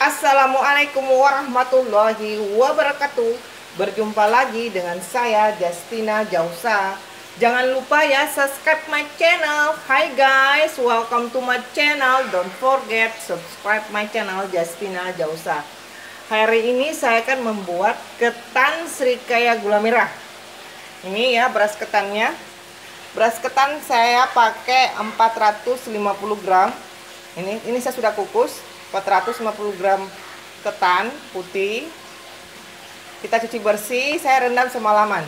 Assalamualaikum warahmatullahi wabarakatuh. Berjumpa lagi dengan saya Justina Jausa. Jangan lupa ya subscribe my channel. Hi guys, welcome to my channel. Don't forget subscribe my channel Justina Jausa. Hari ini saya akan membuat ketan serikaya gula merah. Ini ya beras ketannya. Beras ketan saya pakai 450 gram. Ini ini saya sudah kukus 450 gram ketan putih. Kita cuci bersih saya rendam semalaman.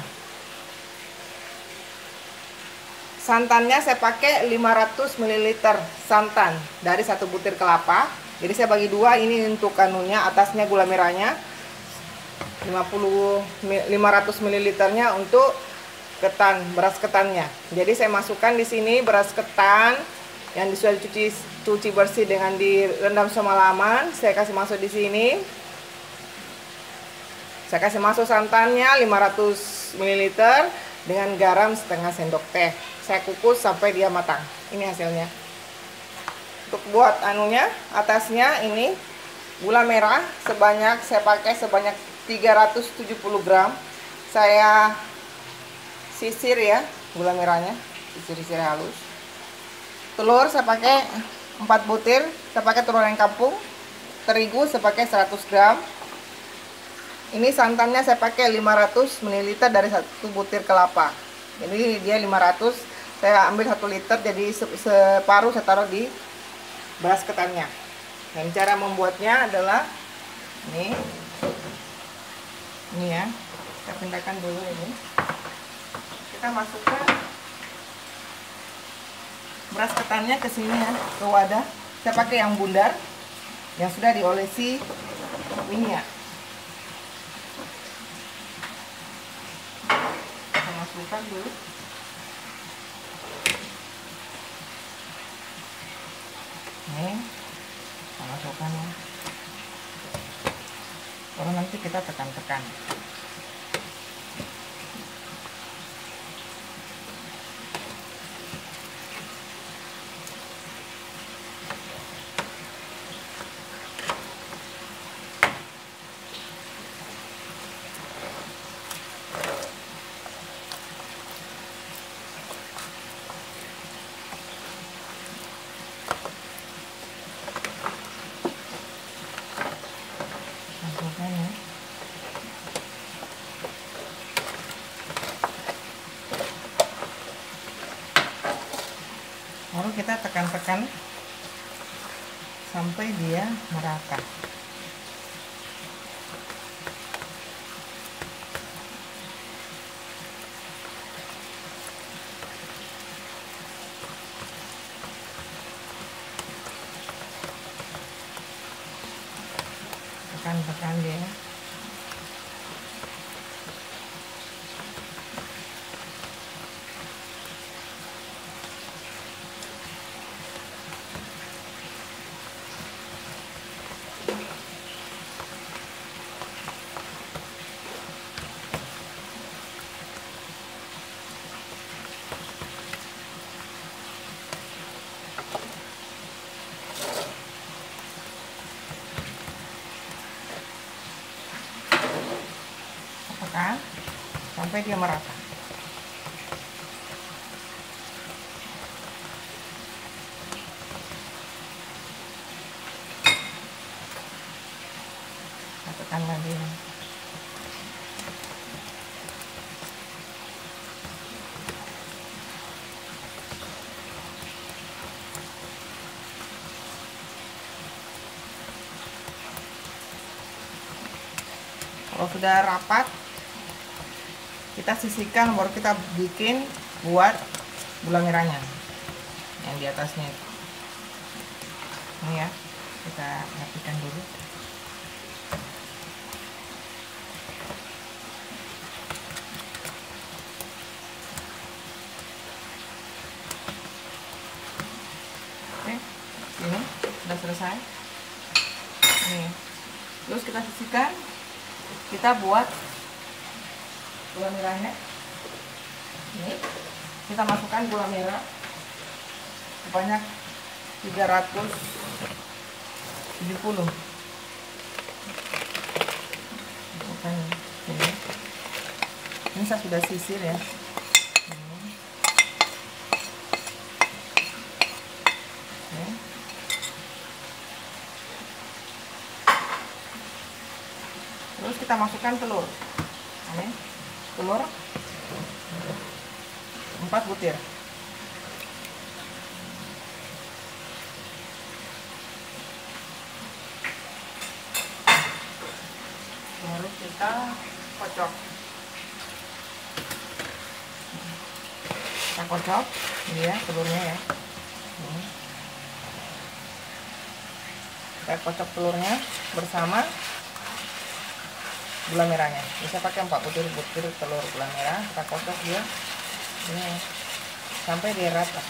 Santannya saya pakai 500 ml santan dari satu butir kelapa. Jadi saya bagi dua ini untuk kanunya atasnya gula merahnya. 50 500 ml nya untuk ketan beras ketannya. Jadi saya masukkan di sini beras ketan yang sudah dicuci cuci bersih dengan direndam semalaman saya kasih masuk di sini. Saya kasih masuk santannya 500 ml dengan garam setengah sendok teh. Saya kukus sampai dia matang. Ini hasilnya. Untuk buat anunya atasnya ini gula merah sebanyak saya pakai sebanyak 370 gram. Saya sisir ya gula merahnya sisir-sisir halus telur saya pakai 4 butir saya pakai telur yang kampung terigu saya pakai 100 gram. Ini santannya saya pakai 500 ml dari satu butir kelapa. Jadi dia 500 saya ambil 1 liter jadi separuh saya taruh di beras ketannya. Dan cara membuatnya adalah ini ini ya kita pindahkan dulu ini. Kita masukkan beras ketannya ke sini ya ke wadah. Saya pakai yang bundar yang sudah diolesi minyak kita masukkan dulu. Ini kita masukkan ya. Kalau nanti kita tekan-tekan lalu tekan-tekan sampai dia merata. Tekan-tekan dia sampai dia merata. Tekan lagi. Kalau sudah rapat kita sisihkan baru kita bikin buat gula merahnya. Yang di atasnya itu. Ini ya kita rapikan dulu. Oke ini sudah selesai. Ini terus kita sisihkan kita buat gula merahnya. Ini kita masukkan gula merah. Sebanyak 370 masukkan ini. Ini saya sudah sisir ya. Terus kita masukkan telur. Ini telur 4 butir baru kita kocok. Kita kocok ini ya telurnya ya. Kita kocok telurnya bersama gula merahnya. Bisa pakai 4 butir butir telur gula merah kita kocok dia. Ini sampai dia rata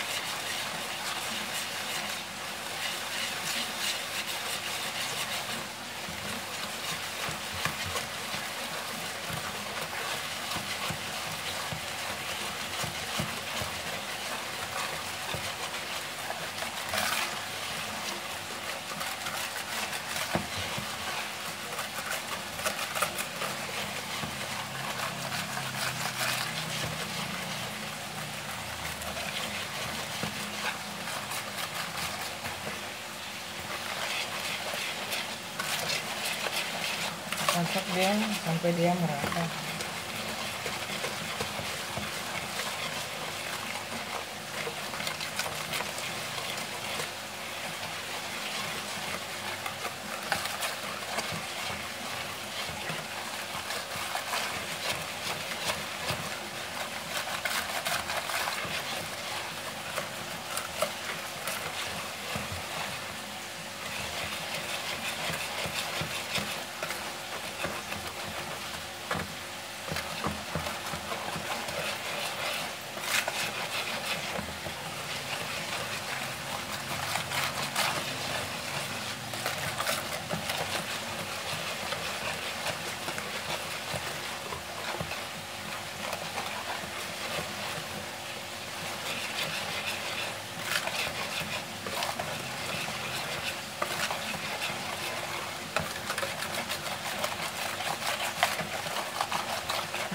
kocok dia sampai dia merata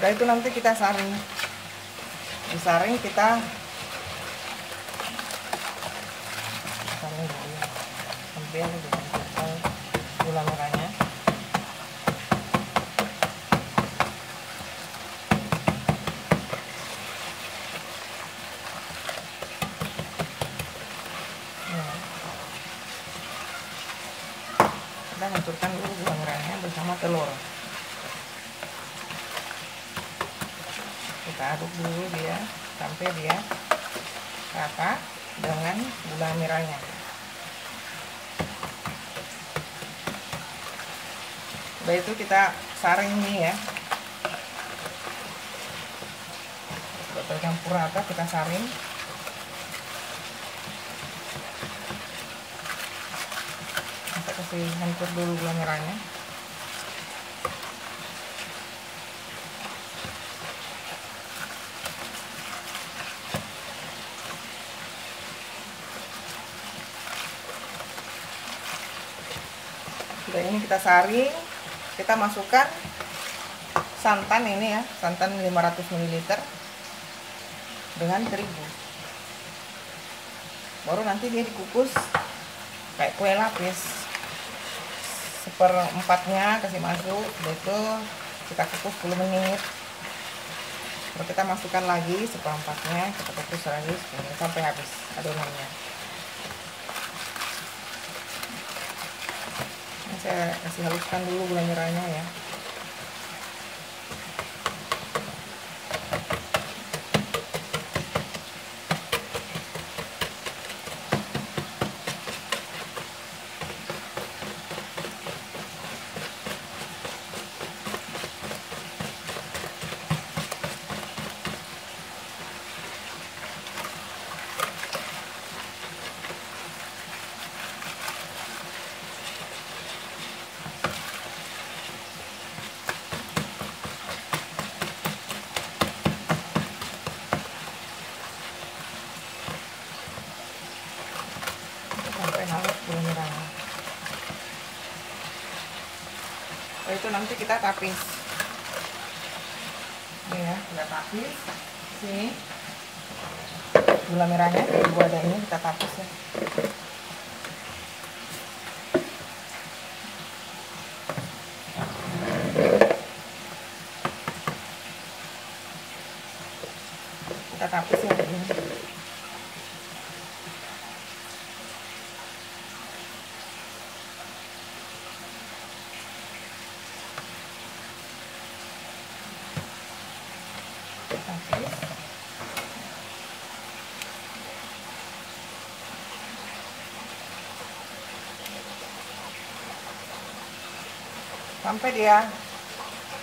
Udah itu nanti kita saring. Disaring kita saring dulu. Sampai dengan gula merahnya. Nah. Kita hancurkan dulu gula merahnya bersama telur. kita aduk dulu dia sampai dia rata dengan gula merahnya. Udah itu kita saring ini ya. Udah tercampur rata kita saring. Kita kasih hancur dulu gula merahnya ini kita saring kita masukkan santan ini ya santan 500 ml dengan terigu. Baru nanti dia dikukus kayak kue lapis. Seperempatnya kasih masuk itu kita kukus 10 menit. Baru kita masukkan lagi seperempatnya kita kukus lagi 10 menit sampai habis adonannya saya kasih haluskan dulu gula merahnya ya Setelah itu nanti kita tapis. Ini ya kita tapis. Sini. Gula merahnya gula ada ini kita tapis ya kita tapis ya ini sampai dia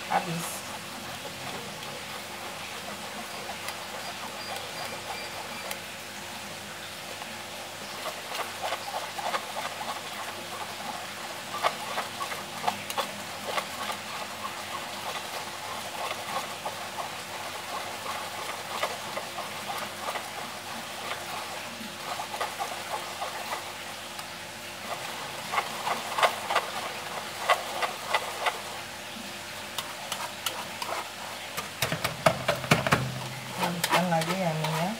habis lagi ya minyak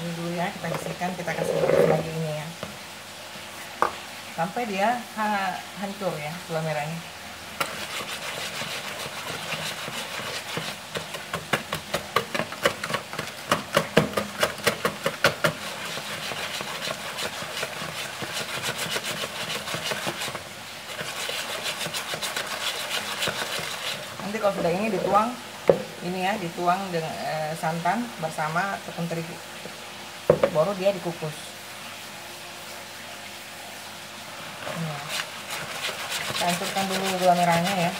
ini dulu ya kita bersihkan kita kasih lagi ini ya. Sampai dia ha hancur ya gula merahnya kalau sudah ini dituang ini ya dituang dengan eh, santan bersama tepung terigu. Baru dia dikukus. Ya. kita hancurkan dulu gula merahnya ya.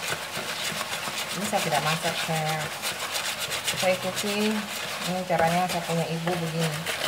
Ini saya tidak masak saya saya ikuti ini caranya saya punya ibu begini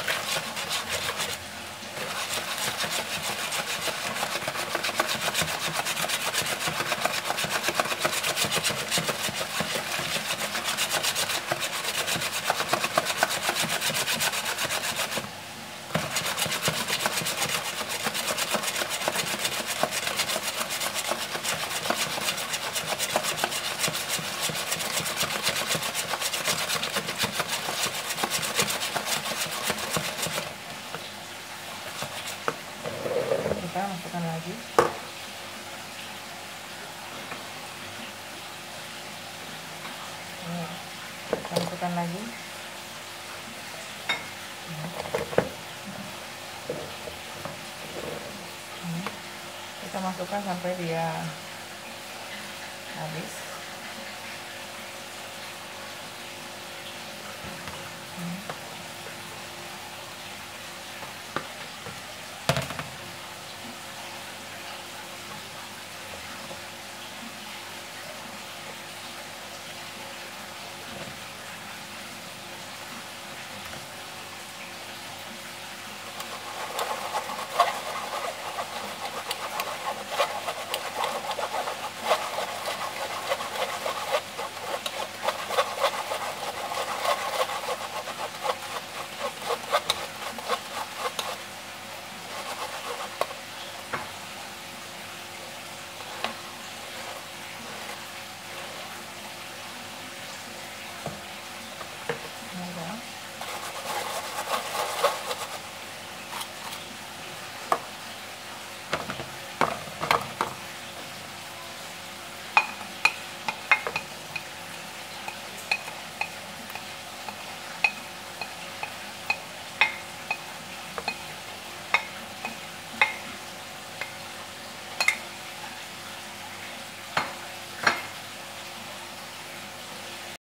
kita masukkan lagi Ini, kita masukkan lagi Ini, kita masukkan sampai dia habis